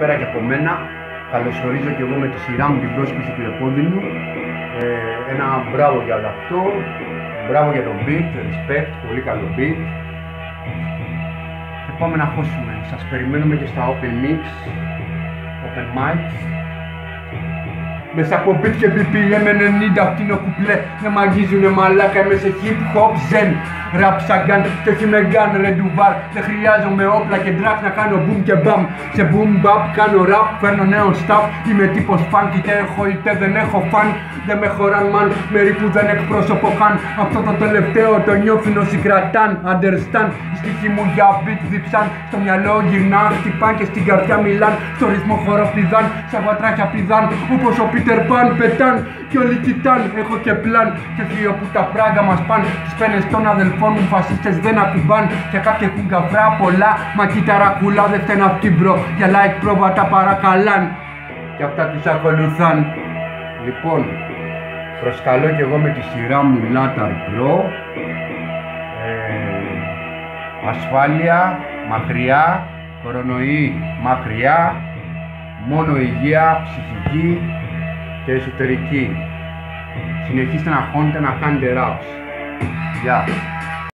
Καλησπέρα και από μένα. Καλωσορίζω και εγώ με τη σειρά μου την πρόσκληση του επόμενου. Ε, ένα μπράβο για όλο αυτό. Μπράβο για τον beat, respect, πολύ καλό beat. Και πάμε να χώσουμε. Σας περιμένουμε και στα open mix, open mics. Μέσα από beat και BPM 90 αυτήν ο κουπλέ. Με μαγίζουνε μαλάκα είμαι σε hip hop zen. Rap σαγκάν και όχι με gun ρε ντουβάρ. Δεν χρειάζομαι όπλα και drag να κάνω boom και bam. Σε boom bap κάνω rap φέρνω νέο staff. Είμαι τύπος funk είτε έχω είτε δεν έχω fan Δεν με χωράν man μέρη που δεν εκπρόσωπο καν. Αυτό το τελευταίο το νιώθουν όσοι κρατάν Understand. Η στοιχή μου για beat διψάν Στο μυαλό γυρνά χτυπάν και στην καρδιά μιλάν Στο ρυθμό χοροπηδάν σαν βατράχια πηδάν Όπως ο Peter Pan πετάν και όλοι κοιτάν Έχω και πλάν και δύο που τα πράγκα μας παν Τις πένες των αδελφών μου φασίστες δεν ακουμπάν. Και κάποιοι έχουν καφρά πολλά Μα κυταρακουλά δεν φταίνε αυτοί μπρο Για like πρόβα τα παρακαλάν. Και αυτά τους ακολουθάν. Λοιπόν, προσκαλώ και εγώ με τη σειρά μου Latar Pro ε, Ασφάλεια, μακριά, κορονοϊ μακριά μόνο υγεία, ψυχική και εσωτερική. Συνεχίστε να χώνετε να κάνετε raps. Γεια.